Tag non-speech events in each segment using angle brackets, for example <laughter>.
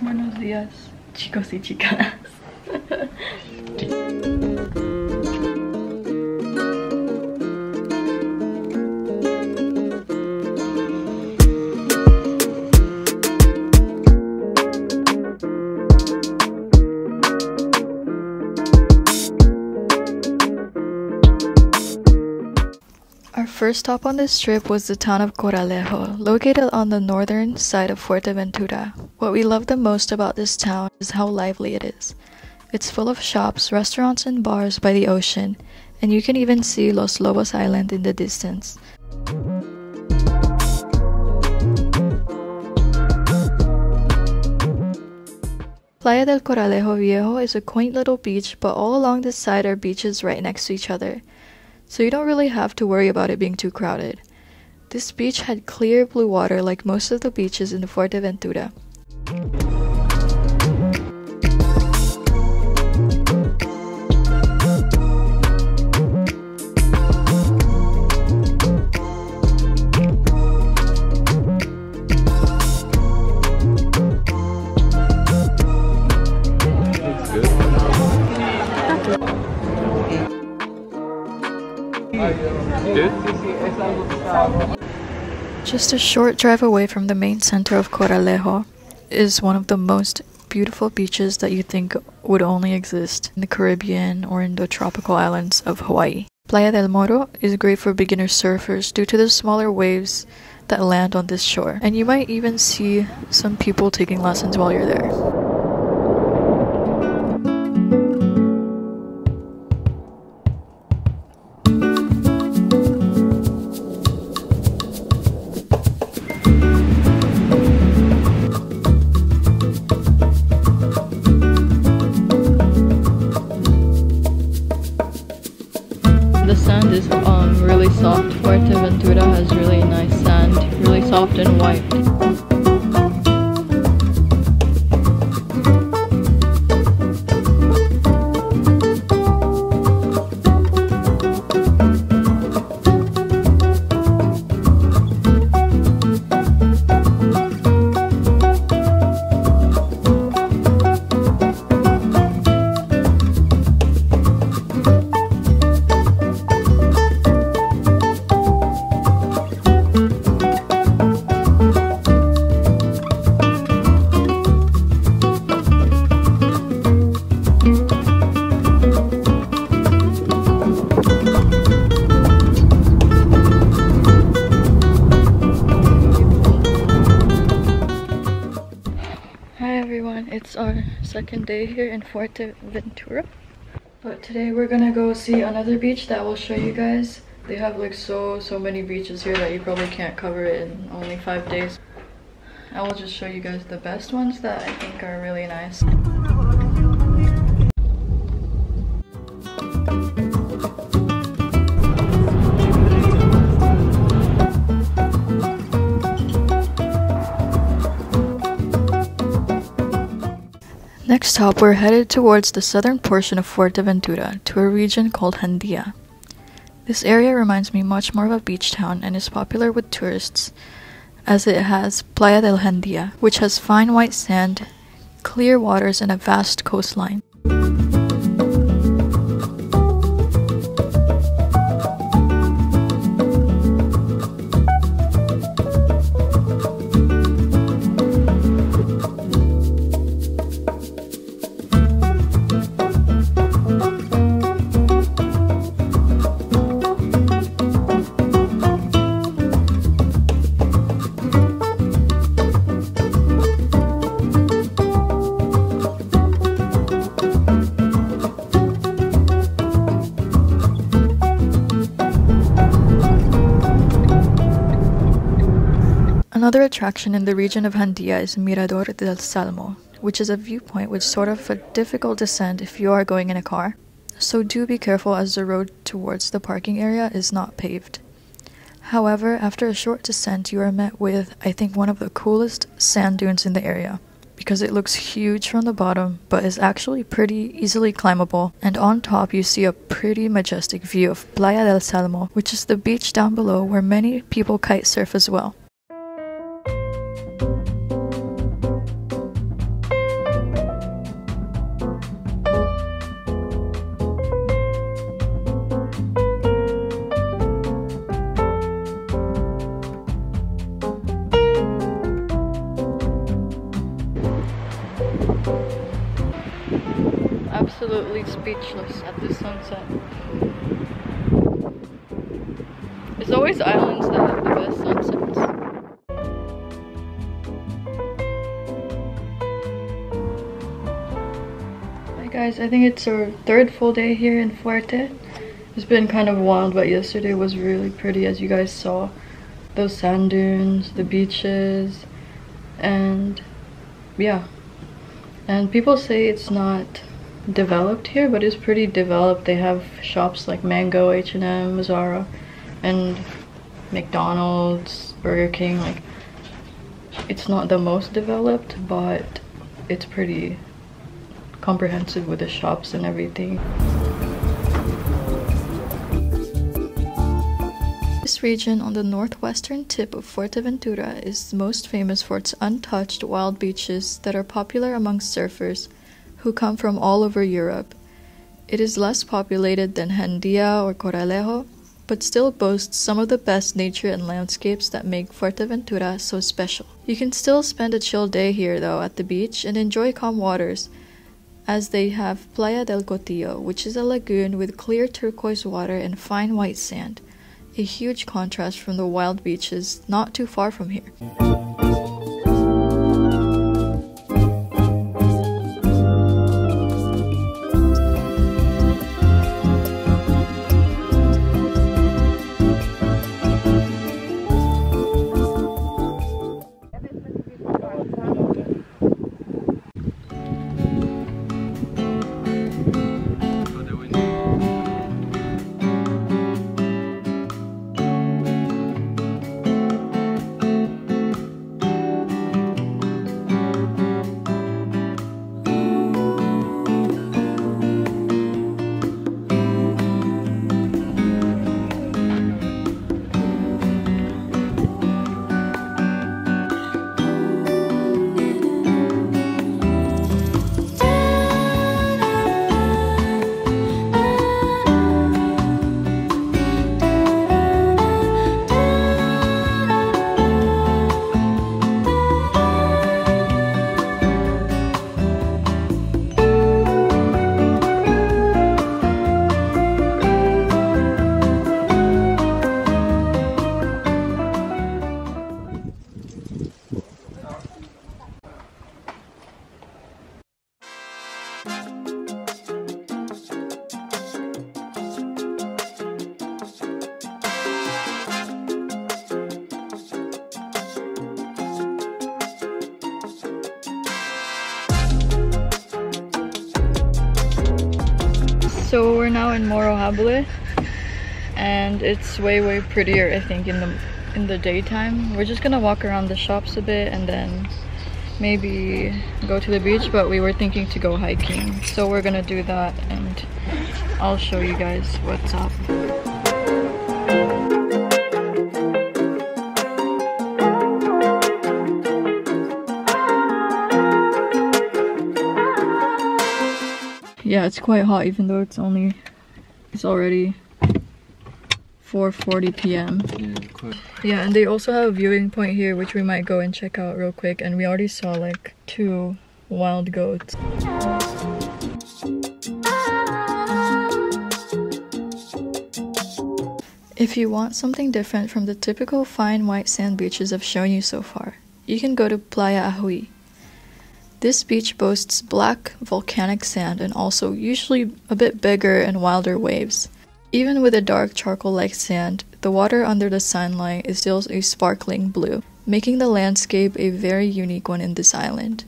Buenos días, chicos y chicas. First stop on this trip was the town of Corralejo, located on the northern side of Fuerteventura. What we love the most about this town is how lively it is. It's full of shops, restaurants, and bars by the ocean, and you can even see Los Lobos Island in the distance. Playa del Corralejo Viejo is a quaint little beach, but all along this side are beaches right next to each other so you don't really have to worry about it being too crowded. This beach had clear blue water like most of the beaches in the Fuerteventura. Just a short drive away from the main center of Corralejo is one of the most beautiful beaches that you think would only exist in the Caribbean or in the tropical islands of Hawaii. Playa del Moro is great for beginner surfers due to the smaller waves that land on this shore, and you might even see some people taking lessons while you're there. Really soft. Fuerteventura has really nice sand, really soft and white. Second day here in Fuerteventura. But today we're gonna go see another beach that we'll show you guys. They have like so, so many beaches here that you probably can't cover it in only five days. I will just show you guys the best ones that I think are really nice. Next stop, we're headed towards the southern portion of Fuerteventura to a region called Jandía. This area reminds me much more of a beach town and is popular with tourists as it has Playa del Jandía, which has fine white sand, clear waters, and a vast coastline. Attraction in the region of Jandía is Mirador del Salmo, which is a viewpoint with sort of a difficult descent if you are going in a car. So do be careful as the road towards the parking area is not paved. However, after a short descent, you are met with, I think, one of the coolest sand dunes in the area because it looks huge from the bottom but is actually pretty easily climbable. And on top, you see a pretty majestic view of Playa del Salmo, which is the beach down below where many people kite surf as well. Absolutely speechless at the sunset. It's always islands that have the best sunsets. Hi guys, I think it's our third full day here in Fuerte. It's been kind of wild, but yesterday was really pretty as you guys saw. Those sand dunes, the beaches, and yeah. And people say it's not developed here, but it's pretty developed. They have shops like Mango, H&M, Zara, and McDonald's, Burger King. Like, it's not the most developed, but it's pretty comprehensive with the shops and everything. This region on the northwestern tip of Fuerteventura is most famous for its untouched wild beaches that are popular among surfers who come from all over Europe. It is less populated than Jandia or Corralejo, but still boasts some of the best nature and landscapes that make Fuerteventura so special. You can still spend a chill day here though at the beach and enjoy calm waters, as they have Playa del Cotillo, which is a lagoon with clear turquoise water and fine white sand, a huge contrast from the wild beaches not too far from here. So we're now in Morro Jable and it's way way prettier I think in the in the daytime. We're just gonna walk around the shops a bit and then maybe go to the beach but we were thinking to go hiking so we're gonna do that and I'll show you guys what's up. Yeah it's quite hot even though it's only it's already 4:40 p.m. Yeah, yeah, and they also have a viewing point here which we might go and check out real quick and we already saw like two wild goats. If you want something different from the typical fine white sand beaches I've shown you so far, you can go to Playa Ajuy. This beach boasts black volcanic sand and also usually a bit bigger and wilder waves. Even with a dark charcoal like sand, the water under the sunlight is still a sparkling blue, making the landscape a very unique one in this island.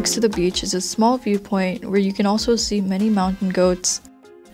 Next to the beach is a small viewpoint where you can also see many mountain goats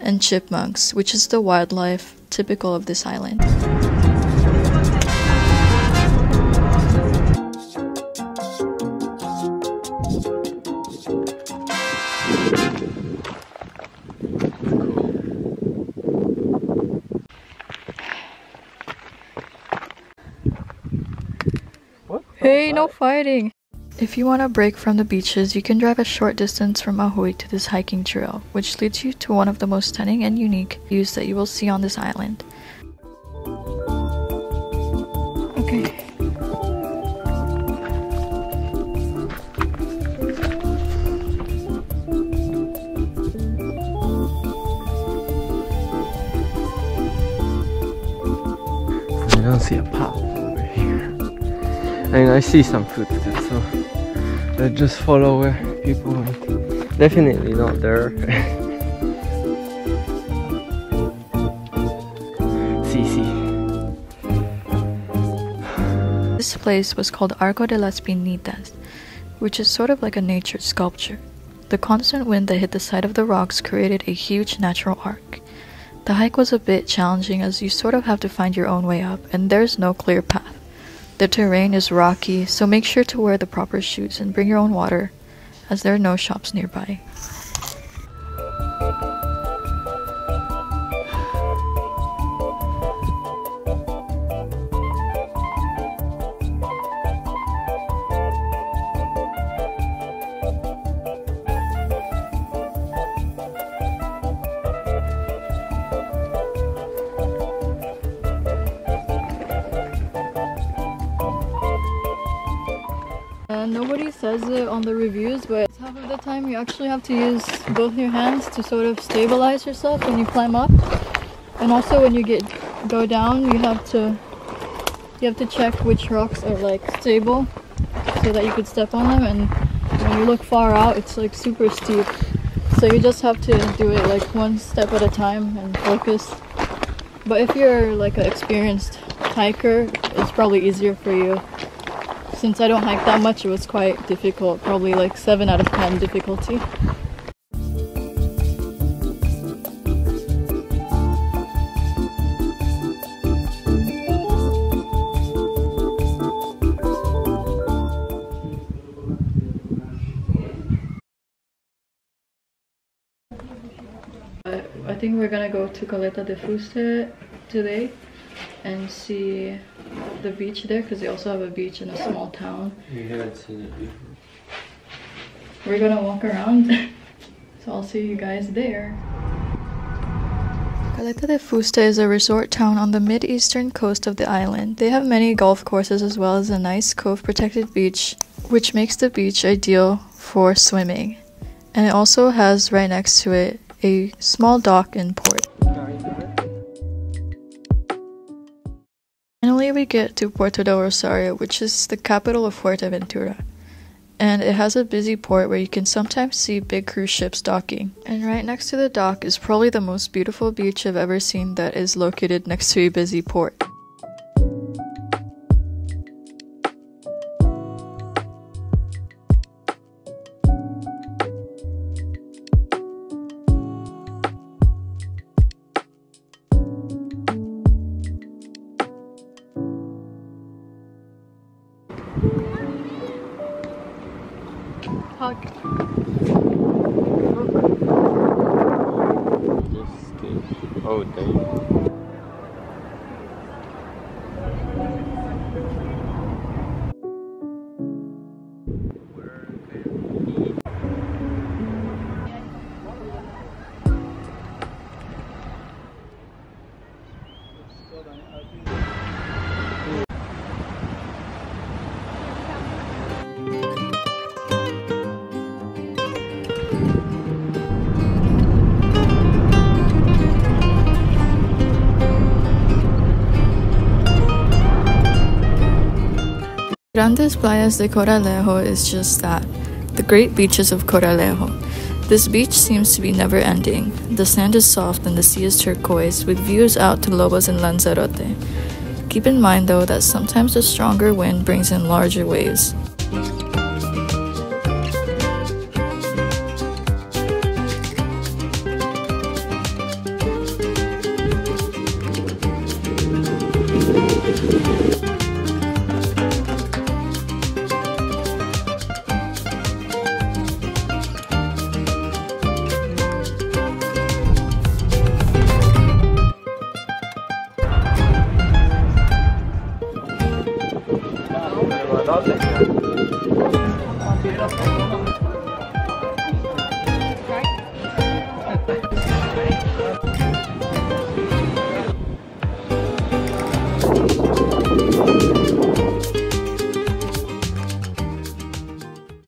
and chipmunks, which is the wildlife typical of this island. Hey, no fighting! If you want a break from the beaches, you can drive a short distance from Ajuy to this hiking trail, which leads you to one of the most stunning and unique views that you will see on this island. Okay. I don't see a here. And I see some footsteps, so I just follow where people went. Definitely not there. <laughs> see, see. This place was called Arco de las Peñitas, which is sort of like a nature sculpture. The constant wind that hit the side of the rocks created a huge natural arc. The hike was a bit challenging as you sort of have to find your own way up, and there's no clear path. The terrain is rocky, so make sure to wear the proper shoes and bring your own water, as there are no shops nearby. Says it on the reviews, but half of the time you actually have to use both your hands to sort of stabilize yourself when you climb up. And also when you get go down, you have to you have to check which rocks are like stable so that you could step on them and when you look far out it's like super steep. So you just have to do it like one step at a time and focus. But if you're like an experienced hiker, it's probably easier for you since I don't hike that much, it was quite difficult. Probably like 7 out of 10 difficulty. I think we're gonna go to Caleta de Fuste today and see the beach there because they also have a beach in a small town. We haven't seen it before. We're gonna walk around, <laughs> so I'll see you guys there. Caleta de Fuste is a resort town on the mid-eastern coast of the island. They have many golf courses as well as a nice cove-protected beach, which makes the beach ideal for swimming. And it also has right next to it a small dock and port. We get to Puerto del Rosario, which is the capital of Fuerteventura. And it has a busy port where you can sometimes see big cruise ships docking. And right next to the dock is probably the most beautiful beach I've ever seen that is located next to a busy port. Hug. Oh, damn. Grandes Playas de Corralejo is just that the great beaches of Corralejo. This beach seems to be never ending. The sand is soft and the sea is turquoise, with views out to Lobos and Lanzarote. Keep in mind though that sometimes a stronger wind brings in larger waves.